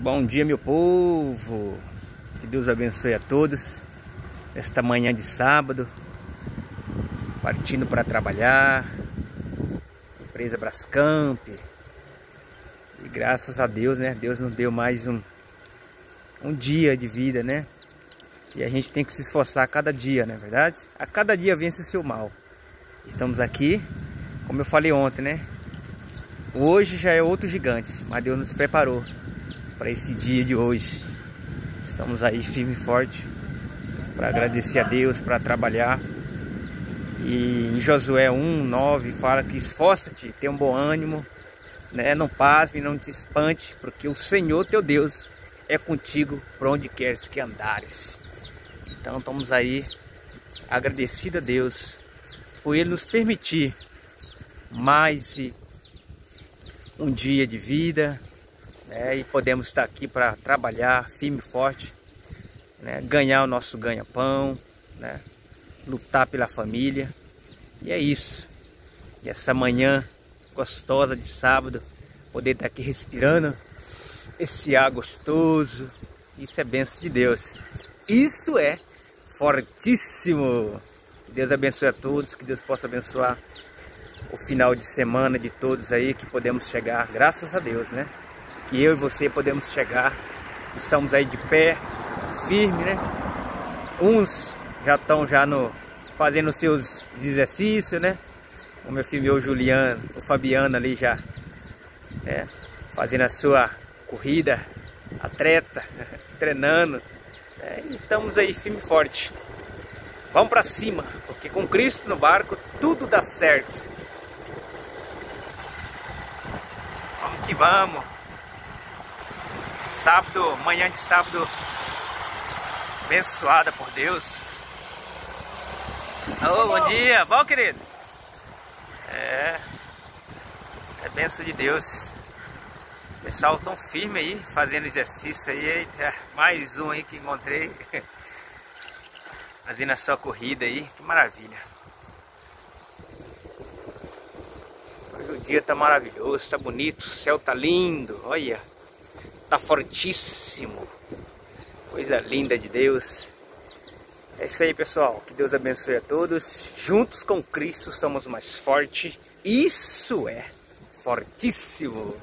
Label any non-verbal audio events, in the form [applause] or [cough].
Bom dia, meu povo. Que Deus abençoe a todos. Esta manhã de sábado, partindo para trabalhar. Empresa Brascamp. E graças a Deus, né? Deus nos deu mais um, um dia de vida, né? E a gente tem que se esforçar a cada dia, não é verdade? A cada dia vence o seu mal. Estamos aqui, como eu falei ontem, né? Hoje já é outro gigante, mas Deus nos preparou para esse dia de hoje. Estamos aí firme e forte para agradecer a Deus, para trabalhar. E em Josué 1, 9 fala que esforça-te, tenha um bom ânimo, né? não pasme, não te espante, porque o Senhor teu Deus é contigo por onde queres que andares. Então estamos aí agradecidos a Deus por Ele nos permitir mais um dia de vida, né? e podemos estar aqui para trabalhar firme e forte, né? ganhar o nosso ganha-pão, né? lutar pela família. E é isso. E essa manhã gostosa de sábado, poder estar aqui respirando esse ar gostoso, isso é benção de Deus. Isso é fortíssimo. Que Deus abençoe a todos, que Deus possa abençoar o final de semana de todos aí, que podemos chegar, graças a Deus, né? Que eu e você podemos chegar. Estamos aí de pé, firme, né? Uns já estão já no fazendo seus exercícios, né? O meu filho, o Juliano, o Fabiano ali já, né? Fazendo a sua corrida, atleta, [laughs] treinando. Né? Estamos aí firme e forte. Vamos para cima, porque com Cristo no barco tudo dá certo. Vamos que vamos sábado, manhã de sábado abençoada por Deus. Alô, bom dia, bom querido? É, é benção de Deus. O pessoal tão firme aí, fazendo exercício aí. Eita, mais um aí que encontrei. [laughs] Fazendo a sua corrida aí, que maravilha. Hoje o dia tá maravilhoso, tá bonito, o céu tá lindo, olha. Tá fortíssimo. Coisa linda de Deus. É isso aí, pessoal. Que Deus abençoe a todos. Juntos com Cristo somos mais fortes. Isso é fortíssimo.